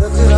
Look it.